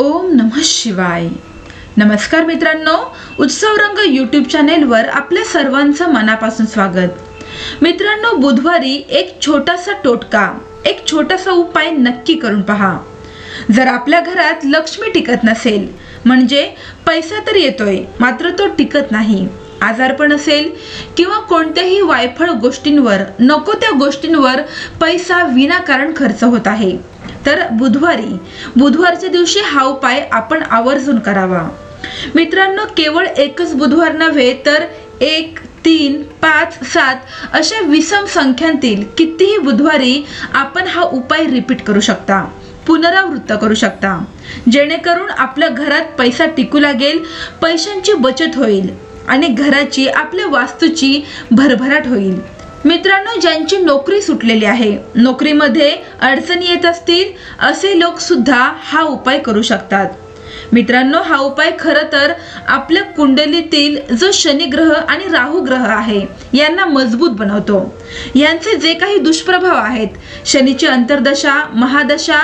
ओम नम शिवाय. नमस्कार मित्रांनो उत्सव रंग यूट्यूब चॅनेलवर आपल्या सर्वांचं मनापासून स्वागत. मित्रांनो बुधवारी एक छोटासा टोटका एक छोटासा उपाय नक्की करून पहा. जर आपल्या घरात लक्ष्मी टिकत नसेल म्हणजे पैसा तर येतोय मात्र तो टिकत नाही आजारपण असेल किंवा कोणत्याही वायफळ गोष्टींवर नको त्या गोष्टींवर पैसा विनाकारण खर्च होत आहे. तर बुधवारी बुधवारच्या दिवशी हा उपाय आपण आवर्जून करावा. मित्रांनो केवळ एकच बुधवार नव्हे तर एक तीन पाच सात अशा विषम संख्यांतील कितीही बुधवारी आपण हा उपाय रिपीट करू शकता पुनरावृत्त करू शकता. जेणेकरून आपल्या घरात पैसा टिकू लागेल पैशांची बचत होईल आणि घराची आपल्या वास्तूची भरभराट होईल. मित्रांनो ज्यांची नोकरी सुटलेली आहे नोकरीमध्ये अडचणी येत असतील असे लोक सुद्धा हा उपाय करू शकतात. मित्रांनो हा उपाय खरं तर आपल्या कुंडलीतील जो शनी ग्रह आणि राहू ग्रह आहे यांना मजबूत बनवतो. यांचे जे काही दुष्प्रभाव आहेत शनीची अंतर्दशा महादशा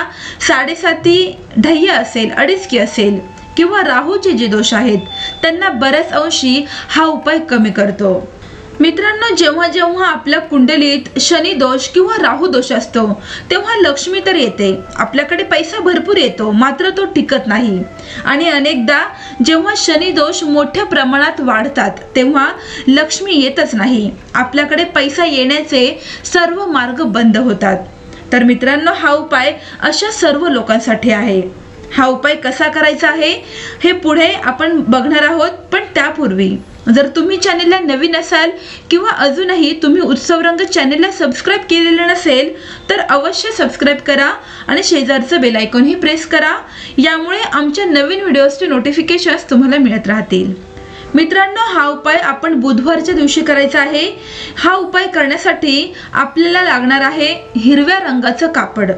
साडेसाती ढय्य असेल अडीचकी असेल किंवा राहूचे जे दोष आहेत त्यांना बऱ्याच अंशी हा उपाय कमी करतो. मित्रांनो जेव्हा जेव्हा आपल्या कुंडलीत शनी दोष किंवा राहू दोष असतो तेव्हा लक्ष्मी तर येते. आपल्याकडे पैसा भरपूर येतो मात्र तो टिकत नाही. आणि अनेकदा जेव्हा शनी दोष मोठ्या प्रमाणात वाढतात तेव्हा लक्ष्मी येतच नाही. आपल्याकडे पैसा येण्याचे सर्व मार्ग बंद होतात. तर मित्रांनो हा उपाय अशा सर्व लोकांसाठी आहे. हा उपाय कसा करायचा आहे हे पुढे आपण बघणार आहोत. पण त्यापूर्वी जर तुम्ही चॅनेलला नवीन असाल किंवा अजूनही तुम्ही उत्सव रंग चॅनेलला सबस्क्राईब केलेलं नसेल तर अवश्य सबस्क्राईब करा आणि शेजारचं बेल आयकॉनही प्रेस करा. यामुळे आमच्या नवीन व्हिडिओजचे नोटिफिकेशन्स तुम्हाला मिळत राहतील. मित्रांनो हा उपाय आपण बुधवारच्या दिवशी करायचा आहे. हा उपाय करण्यासाठी आपल्याला लागणार आहे हिरव्या रंगाचं कापड.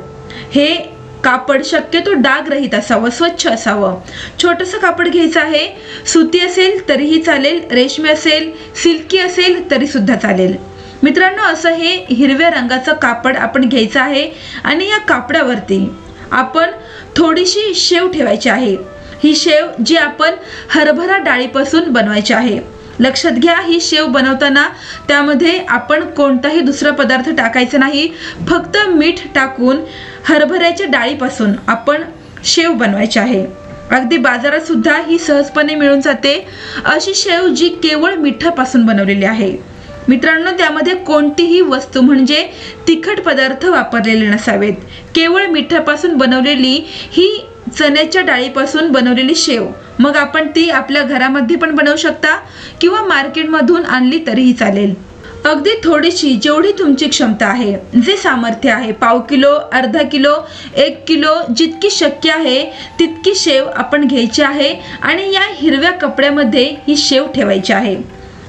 हे कापड शक्यतो डाग रहित असावं स्वच्छ असावं. छोटंसं कापड घ्यायचं आहे सुती असेल तरीही चालेल रेशमी असेल सिल्की असेल तरीसुद्धा चालेल. मित्रांनो असं हे हिरव्या रंगाचं कापड आपण घ्यायचं आहे आणि या कापडावरती आपण थोडीशी शेव ठेवायची आहे. ही शेव जी आपण हरभरा डाळीपासून बनवायची आहे. लक्षात घ्या ही शेव बनवताना त्यामध्ये आपण कोणताही दुसरा पदार्थ टाकायचा नाही फक्त मीठ टाकून हरभऱ्याच्या डाळीपासून आपण शेव बनवायचे आहे. अगदी बाजारात सुद्धा ही सहजपणे मिळून जाते. अशी शेव जी केवळ मिठापासून बनवलेली आहे. मित्रांनो त्यामध्ये कोणतीही वस्तू म्हणजे तिखट पदार्थ वापरलेले नसावेत. केवळ मिठापासून बनवलेली ही चण्याच्या डाळीपासून बनवलेली शेव. मग आपण ती आपल्या घरामध्ये पण बनवू शकता किंवा मार्केटमधून आणली तरीही चालेल. अगदी थोडीशी जेवढी तुमची क्षमता आहे जे सामर्थ्य आहे पाव किलो अर्धा किलो एक किलो जितकी शक्य आहे तितकी शेव आपण घ्यायची आहे आणि या हिरव्या कपड्यामध्ये ही शेव ठेवायची आहे.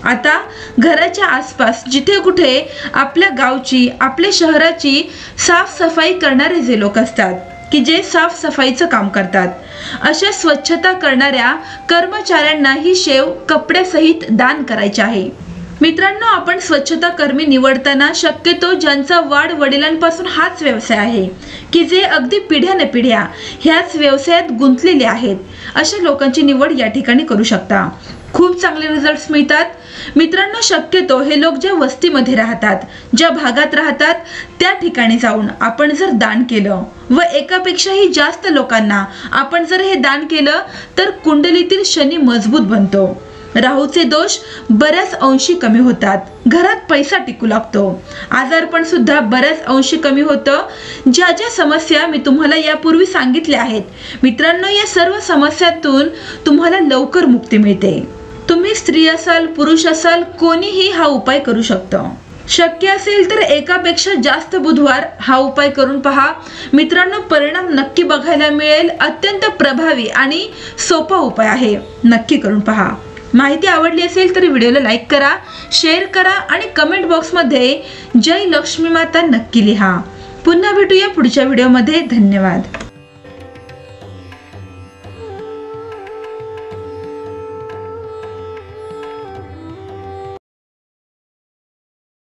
आता घराच्या आसपास जिथे कुठे आपल्या गावची आपल्या शहराची साफसफाई करणारे जे लोक असतात की जे साफसफाईचं काम करतात अशा स्वच्छता करणाऱ्या कर्मचाऱ्यांना ही शेव कपड्यासहित दान करायची आहे. मित्रांनो आपण स्वच्छता कर्मी निवडताना शक्यतो ज्यांचा वाढ वडिलांपासून हाच व्यवसाय आहे की जे अगदी पिढ्याने पिढ्या ह्याच व्यवसायात गुंतलेले आहेत अशा लोकांची निवड या ठिकाणी करू शकता. खूप चांगले रिझल्ट्स मिळतात. मित्रांनो शक्यतो हे लोक ज्या वस्तीमध्ये राहतात ज्या भागात राहतात त्या ठिकाणी जाऊन आपण जर दान केलं व एकापेक्षाही जास्त लोकांना आपण जर हे दान केलं तर कुंडलीतील शनी मजबूत बनतो. राहूचे दोष बऱ्याच अंशी कमी होतात. घरात पैसा टिकू लागतो. आजारपण सुद्धा बऱ्याच अंशी कमी होतं. ज्या ज्या समस्या मी तुम्हाला यापूर्वी सांगितल्या आहेत मित्रांनो या सर्व समस्यातून तुम्हाला लवकर मुक्ती मिळते. तुम्ही स्त्री असाल पुरुष असाल कोणीही हा उपाय करू शकतो. शक्य असेल तर एकापेक्षा जास्त बुधवार हा उपाय करून पहा. मित्रांनो परिणाम नक्की बघायला मिळेल. अत्यंत प्रभावी आणि सोपा उपाय आहे. नक्की करून पहा. माहिती आवडली असेल तर व्हिडिओला लाईक करा शेअर करा आणि कमेंट बॉक्समध्ये जय लक्ष्मी माता नक्की लिहा. पुन्हा भेटूया पुढच्या व्हिडिओमध्ये. धन्यवाद.